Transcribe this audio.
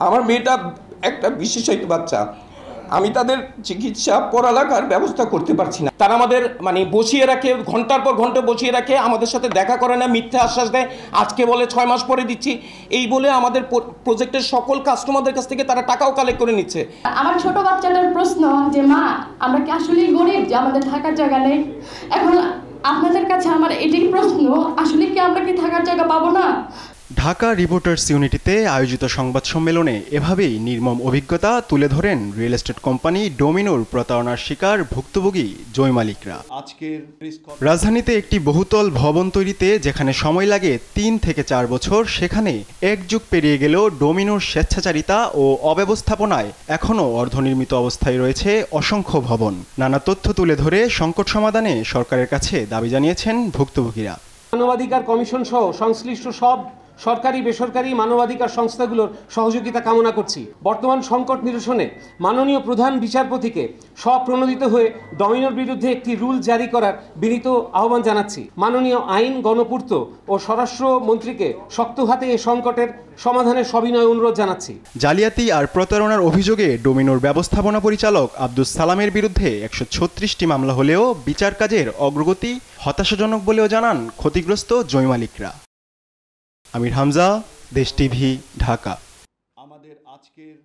আমার মেয়েটা একটা বিশেষায়িত বাচ্চা। আমি তাদের চিকিৎসা, পড়ালেখার ব্যবস্থা করতে পারছি না। তারা আমাদের মানে বসিয়ে রাখে, ঘণ্টার পর ঘণ্টা বসিয়ে রাখে, আমাদের সাথে দেখা করে না মিথ্যা আশ্বাস দেয়, আজকে বলে ছয় মাস পরে দিচ্ছি। এই বলে আমাদের প্র- প্রজেক্টের সকল কাস্টমারদের কাছ থেকে তারা টাকাও কালেক্ট করে নিচ্ছে। আমার ছোট বাচ্চাটার প্রশ্ন যে, মা, আমরা কি আসলেই গরিব যে আমাদের থাকার জায়গা নেই? এখন আপনাদের কাছে আমার এটাই প্রশ্ন, আসলে কি আমরা কি থাকার জায়গা পাবো না? ঢাকা রিপোর্টার্স ইউনিটিতে আয়োজিত সংবাদ সম্মেলনে এভাবেই নির্মম অভিজ্ঞতা তুলে ধরেন রিয়েল এস্টেট কোম্পানি ডোমিনোর প্রতারণার শিকার ভুক্তভোগী জয় মালিকরা। রাজধানীতে একটি বহুতল ভবন তৈরিতে যেখানে সময় লাগে তিন থেকে চার বছর সেখানে এক যুগ পেরিয়ে গেলেও ডোমিনোর স্বেচ্ছাচারিতা ও অব্যবস্থাপনায় এখনও অর্ধনির্মিত অবস্থায় রয়েছে অসংখ্য ভবন। নানা তথ্য তুলে ধরে সংকট সমাধানে সরকারের কাছে দাবি জানিয়েছেন ভুক্তভোগীরা। মানবাধিকার কমিশন সহ সংশ্লিষ্ট সব সরকারি, বেসরকারি মানবাধিকার সংস্থাগুলোর সহযোগিতা কামনা করছি। বর্তমান সংকট নিরসনে মাননীয় প্রধান বিচারপতিকে স্বপ্রণোদিত হয়ে ডমিনোর বিরুদ্ধে একটি রুল জারি করার বিনীত আহ্বান জানাচ্ছি। মাননীয় আইন, গণপূর্ত ও স্বরাষ্ট্র মন্ত্রীকে শক্ত হাতে এ সংকটের সমাধানের সবিনয় অনুরোধ জানাচ্ছি। জালিয়াতি আর প্রতারণার অভিযোগে ডোমিনোর ব্যবস্থাপনা পরিচালক আব্দুস সালামের বিরুদ্ধে একশো ছত্রিশটি মামলা হলেও বিচার কাজের অগ্রগতি হতাশাজনক বলেও জানান ক্ষতিগ্রস্ত জয় মালিকরা। আমির হামজা দেশ টিভি ঢাকা। আমাদের আজকের